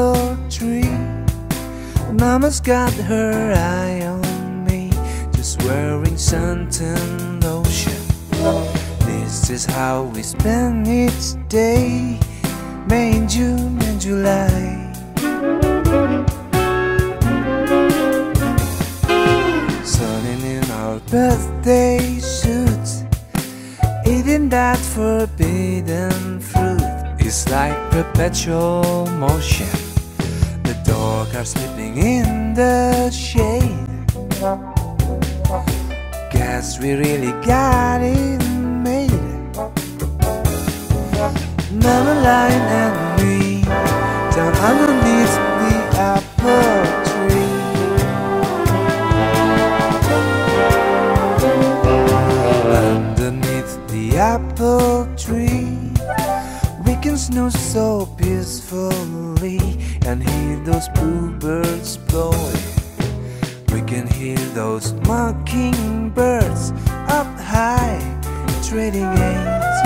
apple tree. Mama's got her eye on me, just wearing suntan lotion. This is how we spend each day, May, and June, and July. Sunning in our birthday suits, eating that forbidden fruit is like perpetual motion. Are sleeping in the shade. Guess we really got it made. Mama Lion and can so peacefully and hear those bluebirds blowing. We can hear those mockingbirds up high trading aids.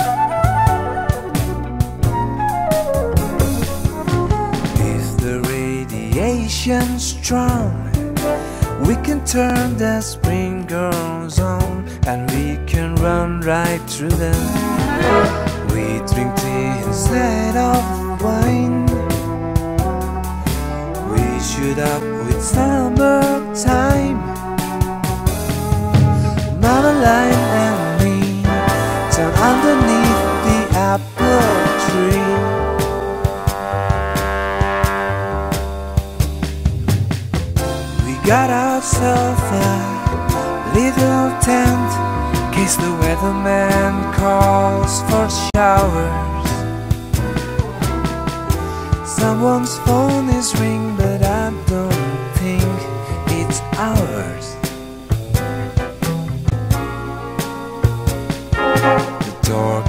If the radiation's strong, we can turn the sprinklers on and we can run right through them. We drink tea instead of wine. We shoot up with summertime. Mama Lion and me down underneath the apple tree. We got ourselves a little tent case the weatherman calls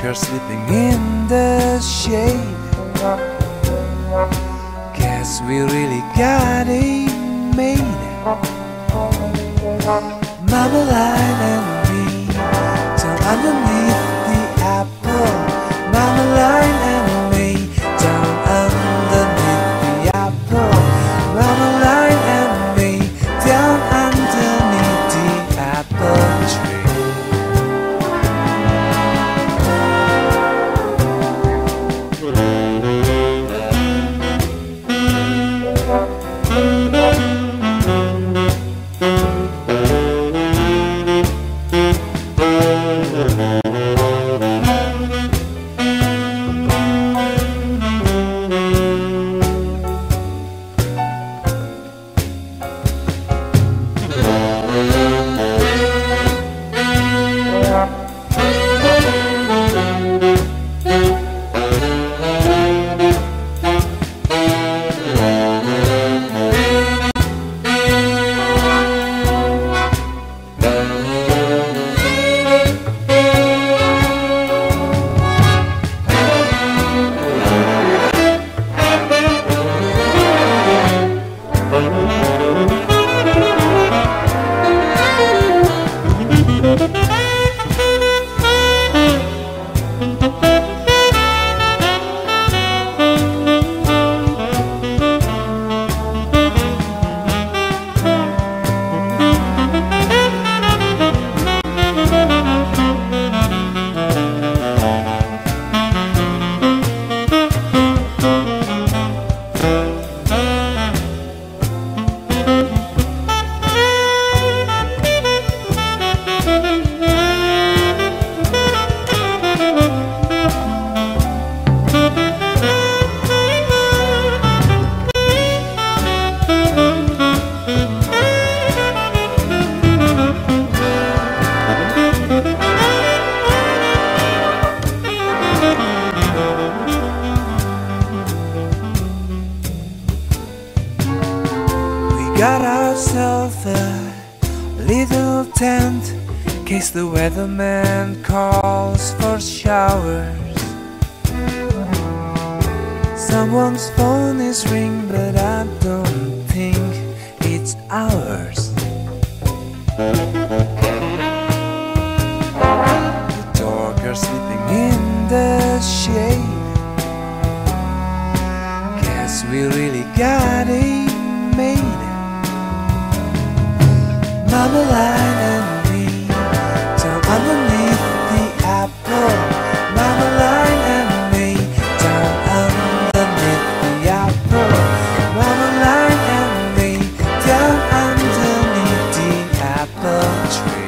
dog are sleeping in the shade. Guess we really got it made. Mama little tent in case the weatherman calls for showers. Someone's phone is ringing, but I don't think it's ours. The dog are sleeping in the shade. Guess we really got it made. Marmalade and me. Down underneath the apple. Marmalade and me. Down underneath the apple. Marmalade and me. Down underneath the apple tree.